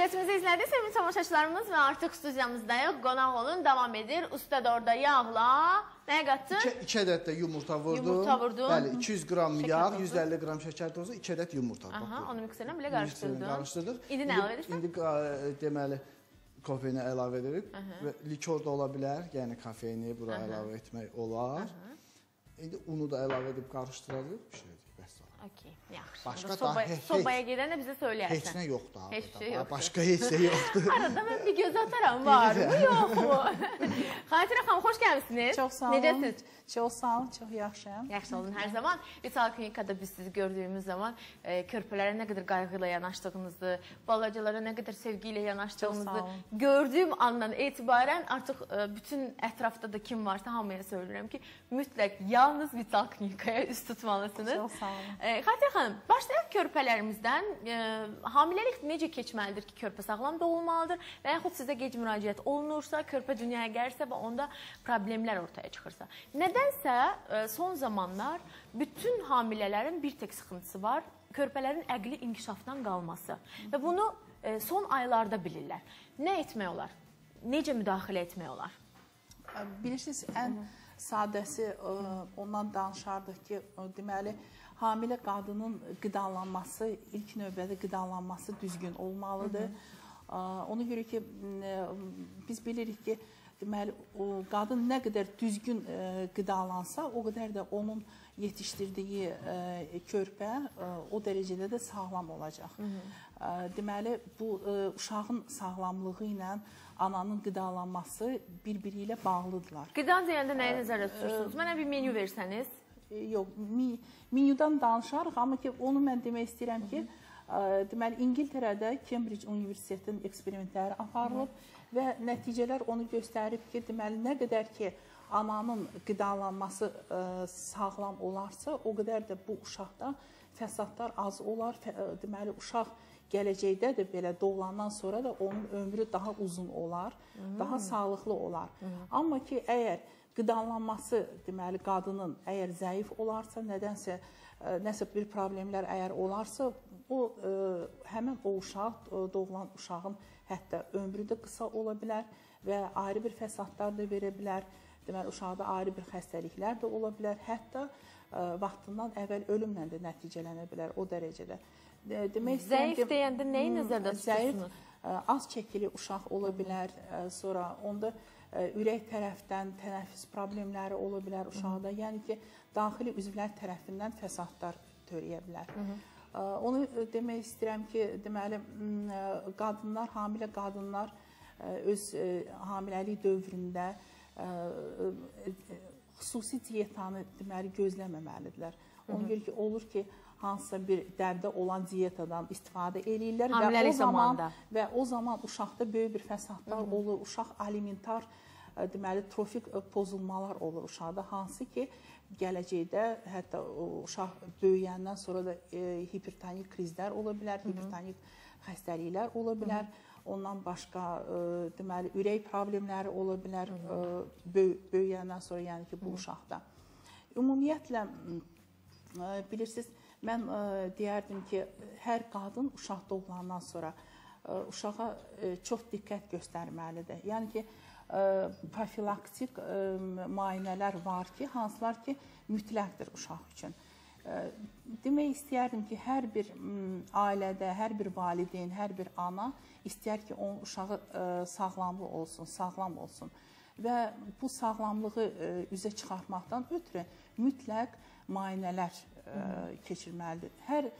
Növbətimizi izlədik sevgili tamaşaçılarımız və artıq studiyamızdayıq. Qonaq olun, davam edir. Usta da orada yağla nəyə qatdın? 2 ədəd də yumurta vurdum. Yumurta vurdun. Bəli, 200 qram Şəkər yağ, tozu. 150 qram şəkər tozu, 2 ədəd yumurta. Aha, bu. onu mikserlə belə qarışdırdın. Qarışdırdıq. İndi nə əlavə edirsən? İndi qa- deməli kofeini əlavə edirik və likor da ola bilər, yəni kofeini bura əlavə etmək olar. İndi unu da əlavə edib qarışdırırıq, bişiririk. Okey, yaxşı. Başqa Onda daha sobaya, heç- sobaya gedəndə bizə Heç söyləyərsən. nə yoxdur. Heç şey yoxdur. Başqa heç nə yoxdur. Arada mən bir göz ataram, var mı, yoxmu? Xatirə xanım, xoş gəlmisiniz. Çox sağ olun. Necəsiz? Çox sağ olun, çox yaxşıyam. Yaxşı olun hər zaman. Vital klinikada biz sizi gördüyümüz zaman e, körpələrə nə qədər qayğı ilə yanaşdığınızı, balacalara nə qədər sevgi ilə yanaşdığınızı gördüyüm andan etibarən artıq e, bütün ətrafda da kim varsa hamıya söyləyirəm ki, mütləq yalnız Vital klinikaya üst tutmalısınız. Çox sağ olun. E, Xatirə xanım, başlayaq körpələrimizdən. E, hamiləlik necə keçməlidir ki, körpə sağlam doğulmalıdır və yaxud sizə gec müraciət olunursa, körpə dünyaya gəlirsə və onda problemlər ortaya çıxırsa. Nədənsə e, son zamanlar bütün hamilələrin bir tək sıxıntısı var, körpələrin əqli inkişafdan qalması və bunu e, son aylarda bilirlər. Nə etmək olar? Necə müdaxilə etmək olar? Bilirsiniz, ən sadəsi ondan danışardıq ki, deməli hamilə qadının qidalanması, ilk növbədə qidalanması düzgün olmalıdır. Ona görə ki, biz bilirik ki, deməli o qadın nə qədər düzgün ə, qidalansa, o qədər də onun yetişdirdiyi ə, körpə ə, o dərəcədə də sağlam olacaq. Ə, Deməli bu uşağın sağlamlığı ilə ananın qidalanması bir-biri ilə bağlıdırlar. Qida deyəndə nəyi nəzərdə tutursunuz? Mənə bir menyu versəniz. E, Yox, menyudan danışarıq, amma ki onu mən demək istəyirəm ki, ə, deməli İngiltərədə Cambridge Universitetinin eksperimentləri aparılıb və nəticələr onu göstərib ki, deməli nə qədər ki ananın qidalanması sağlam olarsa, o qədər də bu uşaqda fəsadlar az olar. Deməli uşaq gələcəkdə də belə doğulandan sonra da onun ömrü daha uzun olar, daha sağlıqlı olar. Amma ki əgər qidalanması, deməli qadının əgər zəif olarsa, nədənsə ə, nəsə bir problemlər əgər olarsa, o ə, həmin o uşaq, ə, doğulan uşağın hətta ömrü də qısa ola bilər və ayrı bir fəsadlar da verə bilər. Deməli uşaqda ayrı bir xəstəliklər də ola bilər. Hətta ə, vaxtından əvvəl ölümlə də nəticələnə bilər o dərəcədə. De- Demək istəyirəm Zəif deyəndə nəyi Hmm, nəzərdə Zəif tutursunuz? ə, az çəkili uşaq ola bilər, sonra onda ürək tərəfdən tənəffüs problemləri ola bilər uşaqda. Yəni ki, daxili üzvlər tərəfindən fəsadlar törəyə bilər. Ə, Onu ə, demək istəyirəm ki, deməli qadınlar, hamilə qadınlar öz hamiləlik dövründə xüsusi dietanı deməli gözləməməlidirlər. Ona görə ki, olur ki, hansısa bir dəbdə olan dietadan istifadə eləyirlər və o Hamiləlik zaman zamanında. və o zaman uşaqda böyük bir fəsadlar olur, uşaq alimentar ə, deməli trofik ə, pozulmalar olur uşaqda hansı ki gələcəkdə hətta uşaq böyüyəndən sonra da e, hipertonik krizlər ola bilər, hipertonik xəstəliklər ola bilər. Ondan başqa ə, deməli ürək problemləri ola bilər ə, böy böyüyəndən sonra, yəni ki bu uşaqda. Ümumiyyətlə ə, bilirsiniz, mən ə, deyərdim ki, hər qadın uşaq doğulandan sonra ə, uşağa ə, çox diqqət göstərməlidir. Yəni ki, ə, profilaktik ə, müayinələr var ki, hansılar ki, mütləqdir uşaq üçün. Ə, Demək istəyərdim ki, hər bir m, ailədə, hər bir valideyn, hər bir ana istər ki, onun uşağı ə, sağlamlı olsun, sağlam olsun və bu sağlamlığı ə, üzə çıxartmaqdan ötürü mütləq müayinələr ə, keçirməlidir. Hər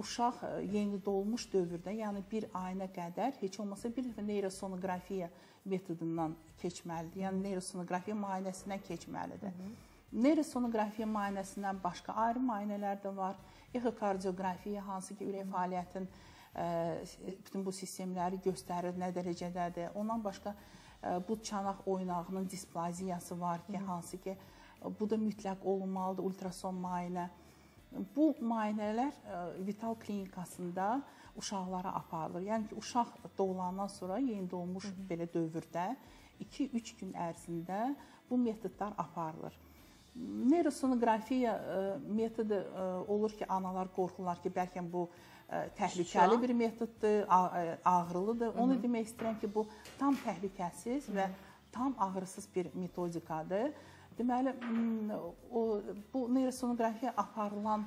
uşaq ə, yeni doğmuş dövrdə, yəni bir ayına qədər heç olmasa bir dəfə neyrosonografiya metodundan keçməlidir. Yəni neyrosonografiya müayinəsindən keçməlidir. Hı -hı. Neyrosonografiya müayinəsindən başqa ayrı müayinələr də var. Ekokardioqrafiya hansı ki, ürək fəaliyyətin ə, bütün bu sistemləri göstərir, nə dərəcədədir. Ondan başqa ə, bu çanaq oynağının displaziyası var ki, hansı ki, bu da mütləq olunmalıdır ultrason müayinə. Bu müayinələr ə, Vital klinikasında uşaqlara aparılır. Yəni ki, uşaq doğulandan sonra yeni doğmuş belə dövrdə 2-3 gün ərzində bu metodlar aparılır. Neyrosonografiya e, metodu e, olur ki, analar qorxurlar ki, bəlkə bu e, təhlükəli bir metoddur, ağrılıdır. Onu demək istəyirəm ki, bu tam təhlükəsiz və tam ağrısız bir metodikadır. Deməli, o bu neyrosonografiya aparılan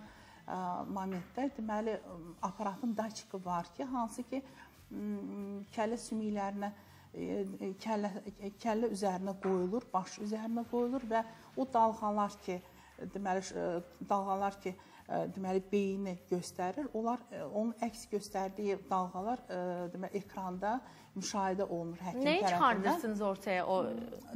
momentdə deməli aparatın daçiki var ki, hansı ki kəllə sümüklərinə kəllə kəllə üzərinə qoyulur, baş üzərinə qoyulur və o dalğalar ki, deməli dalğalar ki, deməli beyni göstərir. Onlar onun əks göstərdiyi dalğalar deməli ekranda müşahidə olunur həkim Nəyi tərəfindən. çıxardırsınız ortaya o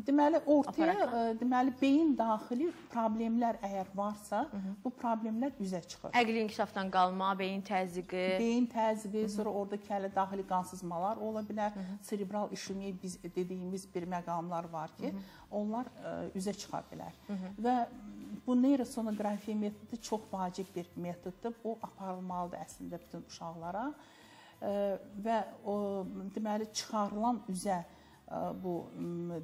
Deməli ortaya Aparatla. deməli beyin daxili problemlər əgər varsa, bu problemlər üzə çıxır. əqli inkişafdan qalma, beyin təzyiqi, Beyin təzyiqi, sonra orada kəllə daxili qansızmalar ola bilər. Serebral işemiya biz dediyimiz bir məqamlar var ki, onlar ə, üzə çıxa bilər. Və bu neyrosonografiya metodu çox vacib bir metoddur. Bu aparılmalıdır əslində bütün uşaqlara. Ə, və o deməli çıxarılan üzə ə, bu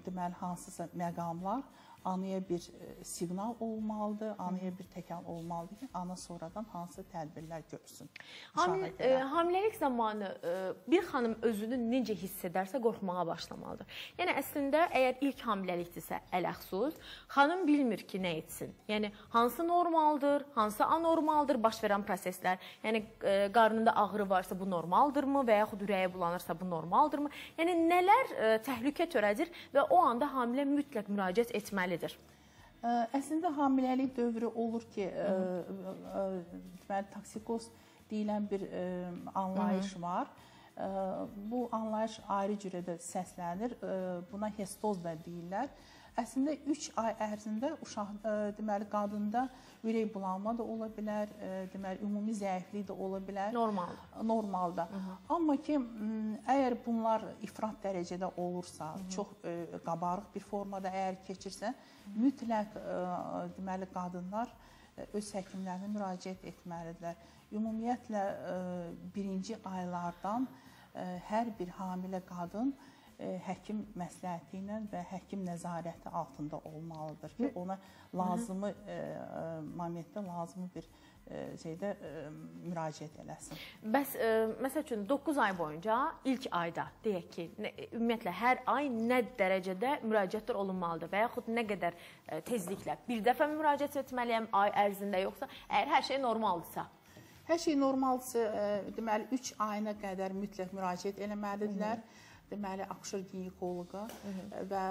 deməli hansısa məqamlar anaya bir ə, siqnal olmalıdır, anaya bir təkan olmalıdır ki, ana sonradan hansı tədbirlər görsün. Hamil, e, hamiləlik zamanı e, bir xanım özünü necə hiss edərsə qorxmağa başlamalıdır. Yəni əslində əgər ilk hamiləlikdirsə ələxsus, xanım bilmir ki, nə etsin. Yəni hansı normaldır, hansı anormaldır baş verən proseslər. Yəni e, qarnında ağrı varsa bu normaldırmı və yaxud ürəyi bulanırsa bu normaldırmı? Yəni nələr e, təhlükə törədir və o anda hamilə mütləq müraciət etməlidir. Ə, Əslində hamiləlik dövrü olur ki, deməli toksikoz deyilən bir anlayış var. Ə, Bu anlayış ayrı cürə də səslənir. Buna hestoz da deyirlər. Əslində 3 ay ərzində uşaq ə, deməli qadında ürək bulanma da ola bilər, ə, deməli ümumi zəiflik də ola bilər. Normaldır. normalda. Amma ki, əgər bunlar ifrat dərəcədə olursa, çox ə, qabarıq bir formada əgər keçirsə, mütləq ə, deməli qadınlar öz həkimlərinə müraciət etməlidirlər. Ümumiyyətlə birinci aylardan hər bir hamilə qadın həkim məsləhəti ilə və həkim nəzarəti altında olmalıdır ki, ona lazımı ə, ə, momentdə lazımı bir şeydə müraciət eləsin. Bəs məsəl üçün 9 ay boyunca ilk ayda deyək ki, ümumiyyətlə hər ay nə dərəcədə müraciətlər olunmalıdır və yaxud nə qədər tezliklə bir dəfə müraciət etməliyəm ay ərzində yoxsa əgər hər şey normaldırsa? Hər şey normaldırsa, deməli 3 ayına qədər mütləq müraciət eləməlidirlər. Deməli akuşer ginekoloqa və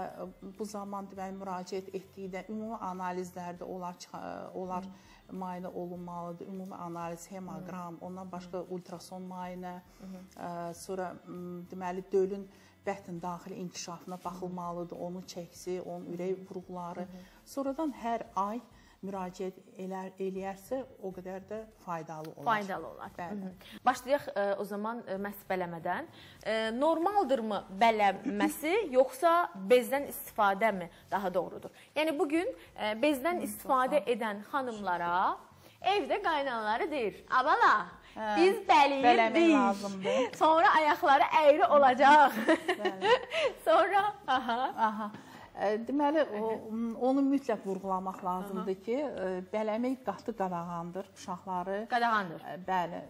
bu zaman deməli müraciət etdikdə ümumi analizlərdə onlar onlar müayinə olunmalıdır. Ümumi analiz, hemoqram, ondan başqa ultrason müayinə, ə, sonra deməli dölün bətn daxili inkişafına baxılmalıdır, onun çəkisi, onun ürək vurğuları. Sonradan hər ay müraciət elər eləyərsə o qədər də faydalı olar. Faydalı olar. Bəli. Mhm. Başlayaq ə, o zaman ə, məhz bələmədən. Ə, Normaldırmı bələməsi yoxsa bezdən istifadəmi daha doğrudur? Yəni bu gün bezdən istifadə edən xanımlara evdə qaynanaları deyir: "Abala, Hə, biz bəliyirdik. lazımdır." Sonra ayaqları əyri olacaq. Sonra aha. Aha. Deməli, o, onu mütləq vurğulamaq lazımdır ki, bələmək qatı qadağandır uşaqları. Qadağandır. Bəli,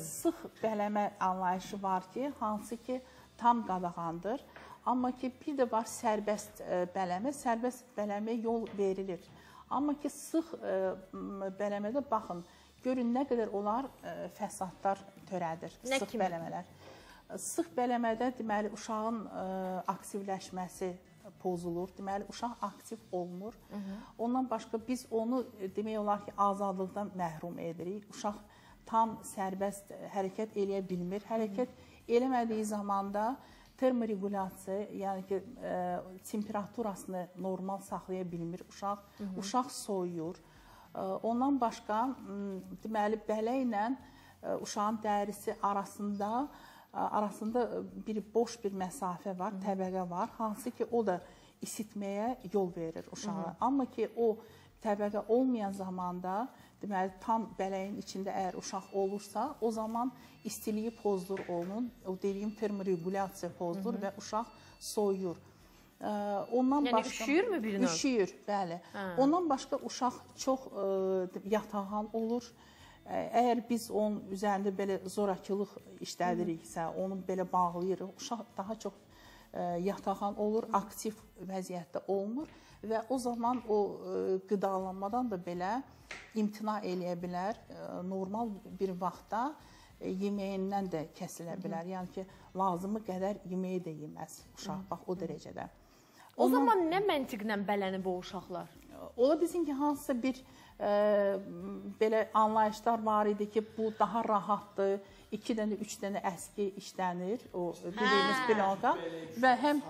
sıx bələmə anlayışı var ki, hansı ki tam qadağandır. Amma ki bir də var sərbəst bələmə, sərbəst bələmə yol verilir. Amma ki sıx bələmədə baxın, görün nə qədər onlar ə, fəsadlar törədir. Nə sıx kimi? bələmələr. Sıx bələmədə deməli uşağın aktivləşməsi pozulur. Deməli uşaq aktiv olmur. Hı -hı. Ondan başqa biz onu e, demək olar ki, azadlıqdan məhrum edirik. Uşaq tam sərbəst e, hərəkət eləyə bilmir. Hərəkət eləmədiyi zamanda termoregulyasiya, yəni ki, ə, temperaturasını normal saxlaya bilmir uşaq. Hı -hı. Uşaq soyuyur. Ondan başqa deməli bələ ilə uşağın dərisi arasında arasında bir boş bir məsafə var, təbəqə var, hansı ki o da isitməyə yol verir uşağa. Amma ki o təbəqə olmayan zamanda deməli tam bələyin içində əgər uşaq olursa, o zaman istiliyi pozulur onun, o dediyim termoregulyasiya pozulur və uşaq soyuyur. Ə, ondan Yəni başqa üşüyürmü bir növ? Üşüyür, bəli. Hə. Ondan başqa uşaq çox ə, yatağan olur. Ə, Əgər biz onun üzərində belə zorakılıq işlədiriksə, onu belə bağlayırıq, uşaq daha çox ə, yatağan olur, aktiv vəziyyətdə olmur və o zaman o ə, qidalanmadan da belə imtina eləyə bilər. Ə, Normal bir vaxtda yeməyindən də kəsilə bilər. Yəni ki, lazımı qədər yeməyi də yeməz uşaq bax o dərəcədə. O zaman nə məntiqlə bələnib o uşaqlar? Ola bilsin ki, hansısa bir ə, belə anlayışlar var idi ki, bu daha rahatdır. 2 dənə, 3 dənə əski işlənir o bildiyimiz Hə. bloqa və həm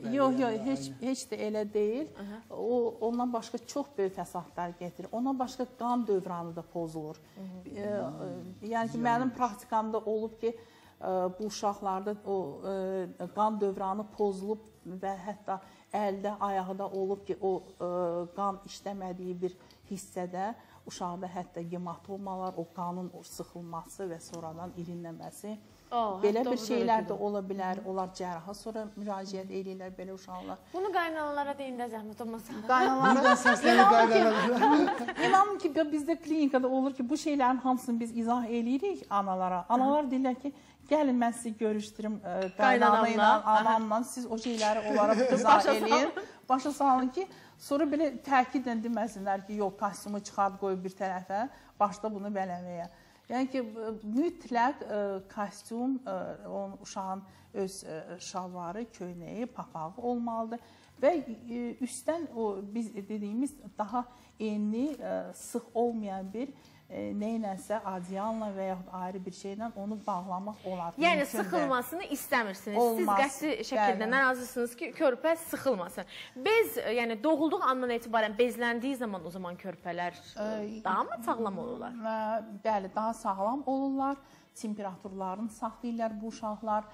Yox, yox, heç heç də elə deyil. O ondan başqa çox böyük fəsadlar gətirir. Ondan başqa qan dövranı da pozulur. Ə, ə, Yəni ki, mənim praktikamda olub ki, ə, bu uşaqlarda o ə, qan dövranı pozulub və hətta əldə, ayaqda olub ki, o ə, qan işləmədiyi bir hissədə uşaqda hətta gematomalar, o qanın o sıxılması və sonradan irinləməsi Oh, belə bir şeylər də ola bilər. Onlar cərraha sonra müraciət edirlər belə uşaqlar. Bunu qaynanalara deyin də zəhmət olmasa. Qaynalara Buradan səslənib qaynalara. İnanın ki, bizdə klinikada olur ki, bu şeylərin hamısını biz izah eləyirik analara. Analar deyirlər ki, gəlin mən sizi görüşdürüm ə, qaynana ilə, anamla, siz o şeyləri onlara izah eləyin. Başa salın ki, sonra belə təkidlə deməsinlər ki, yox, kostyumu çıxart qoy bir tərəfə, başda bunu bələməyə. Yəni ki, mütləq ə, kostyum ə, onun uşağın öz ə, şalvarı, köynəyi, papağı olmalıdır. Və ə, üstdən o biz dediyimiz daha enli, ə, sıx olmayan bir ə, neynəsə adyalla və yaxud ayrı bir şeylə onu bağlamaq olar. Yəni mümkündür. sıxılmasını istəmirsiniz. Olmaz. Siz qəsdi şəkildə narazısınız ki, körpə sıxılmasın. Bez, e, yəni doğulduğu andan etibarən bezləndiyi zaman o zaman körpələr e, daha mı sağlam olurlar? Və, bəli, daha sağlam olurlar. Temperaturlarını saxlayırlar bu uşaqlar.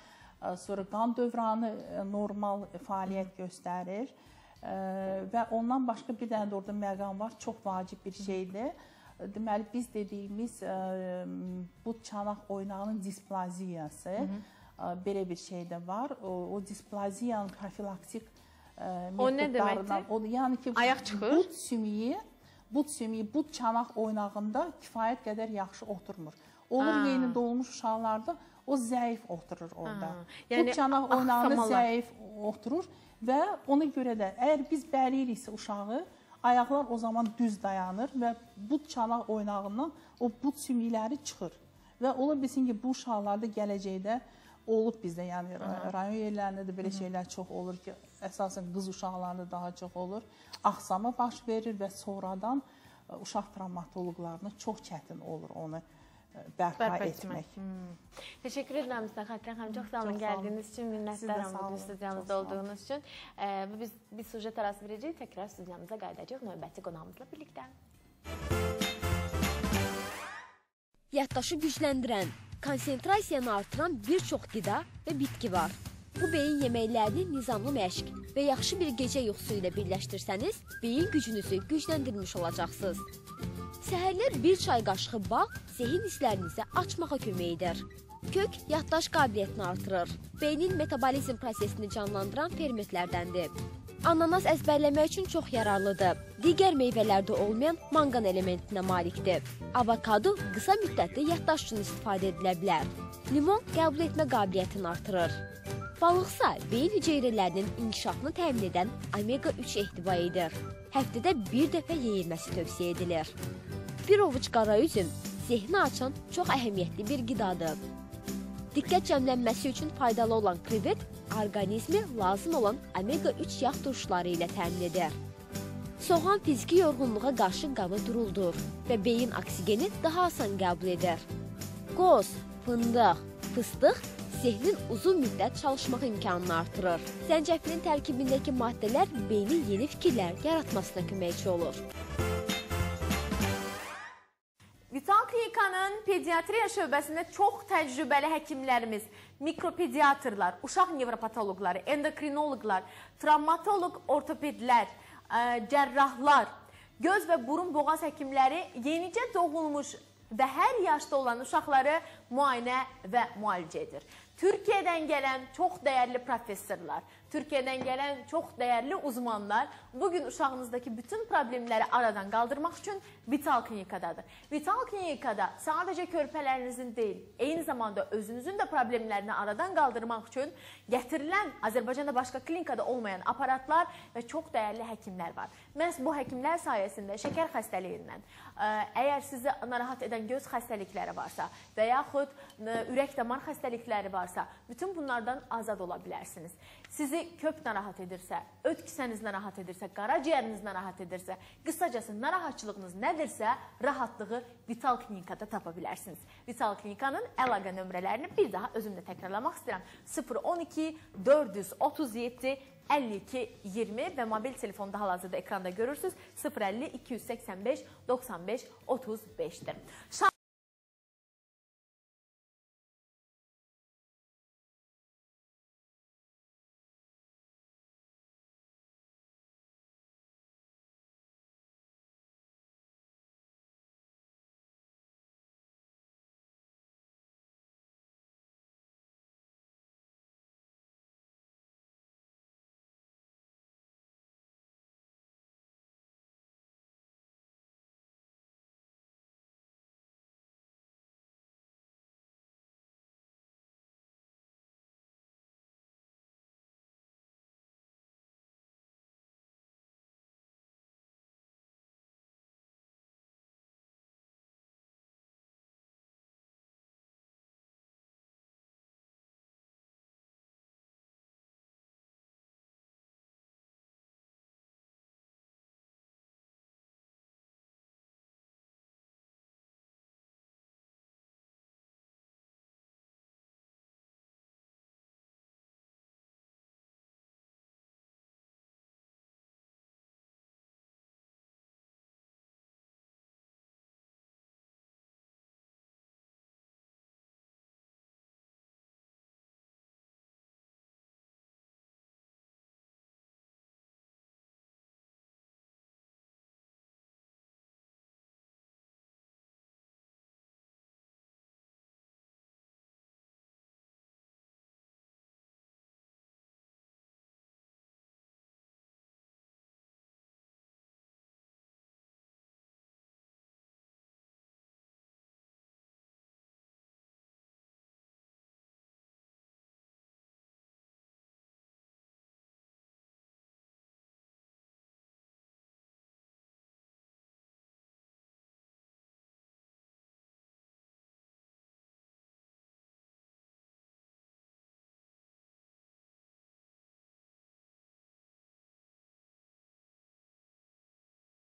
Ə, Sonra qan dövranı ə, normal fəaliyyət göstərir. Ə, Və ondan başqa bir dənə də orada məqam var, çox vacib bir şeydir. Deməli biz dediyimiz ə, bu çanaq oynağının displaziyası ə, belə bir şey də var. O, o displaziyanın profilaktik ə, O nə deməkdir? O yəni ki, Ayaq çıxır? Bud sümüyü, bud sümüyü, bud çanaq oynağında kifayət qədər yaxşı oturmur. Olur Ha. yeni doğmuş uşaqlarda o zəif oturur orada. Ha, Yəni bud çanaq oynağında axsamalar. zəif oturur və ona görə də əgər biz bəliyiriksə uşağı ayaqlar o zaman düz dayanır və bud çanaq oynağından o bud sümükləri çıxır. Və ola bilsin ki, bu uşaqlarda gələcəkdə olub bizdə, yəni rayon yerlərində də belə şeylər çox olur ki, əsasən qız uşaqlarında daha çox olur. Axsama baş verir və sonradan ə, uşaq travmatoloqlarına çox çətin olur onu bərpa, Bərpa etmək. Hmm. Təşəkkür edirəm sizə Xatirə xanım. Çox sağ olun gəldiyiniz üçün, minnətdaram bu olun. studiyamızda olduğunuz üçün. E, biz bir sujet arası verəcəyik, təkrar studiyamıza qayıdacağıq növbəti qonağımızla birlikdə. Yaddaşı gücləndirən, konsentrasiyanı artıran bir çox qida və bitki var. Bu beyin yeməklərini nizamlı məşq və yaxşı bir gecə yuxusu ilə birləşdirsəniz, beyin gücünüzü gücləndirmiş olacaqsınız. Səhərlər bir çay qaşığı bal zehin hisslərinizi açmağa kömək edir. Kök yaddaş qabiliyyətini artırır. Beynin metabolizm prosesini canlandıran fermentlərdəndir. Ananas əzbərləmək üçün çox yararlıdır. Digər meyvələrdə olmayan manqan elementinə malikdir. Avokado qısa müddətli yaddaş üçün istifadə edilə bilər. Limon qəbul etmə qabiliyyətini artırır. Balıqsa beyin hüceyrələrinin inkişafını təmin edən omega 3 ehtiva edir. Həftədə bir dəfə yeyilməsi tövsiyə edilir. Bir ovuc qara üzüm zehni açan çox əhəmiyyətli bir qidadır. Diqqət cəmlənməsi üçün faydalı olan krevet orqanizmi lazım olan omega 3 yağ turşuları ilə təmin edir. Soğan fiziki yorğunluğa qarşı qanı duruldur və beyin oksigeni daha asan qəbul edir. Qoz, fındıq, fıstıq zehnin uzun müddət çalışmaq imkanını artırır. Zəncəfilin tərkibindəki maddələr beynin yeni fikirlər yaratmasına köməkçi olur. Vital Klinikanın pediatriya şöbəsində çox təcrübəli həkimlərimiz, mikropediatrlar, uşaq nevropatoloqları, endokrinoloqlar, travmatoloq, ortopedlər, cərrahlar, göz və burun boğaz həkimləri yenicə doğulmuş və hər yaşda olan uşaqları müayinə və müalicə edir. Türkiyədən gələn çox dəyərli professorlar, Türkiyədən gələn çox dəyərli uzmanlar bu gün uşağınızdakı bütün problemləri aradan qaldırmaq üçün Vital klinikadadır. Vital klinikada sadəcə körpələrinizin deyil, eyni zamanda özünüzün də problemlərini aradan qaldırmaq üçün gətirilən Azərbaycanda başqa klinikada olmayan aparatlar və çox dəyərli həkimlər var. Məhz bu həkimlər sayəsində şəkər xəstəliyindən, əgər sizi narahat edən göz xəstəlikləri varsa və yaxud ə, ürək-damar xəstəlikləri varsa, bütün bunlardan azad ola bilərsiniz. Sizi köp narahat edirsə, öd kisəniz narahat edirsə, qaraciyəriniz narahat edirsə, qısacası narahatçılığınız nədirsə, rahatlığı Vital klinikada tapa bilərsiniz. Vital klinikanın əlaqə nömrələrini bir daha özüm də təkrarlamaq istəyirəm. 012 437 52 20 və mobil telefonda hal-hazırda ekranda görürsüz 050 285 95 35-dir.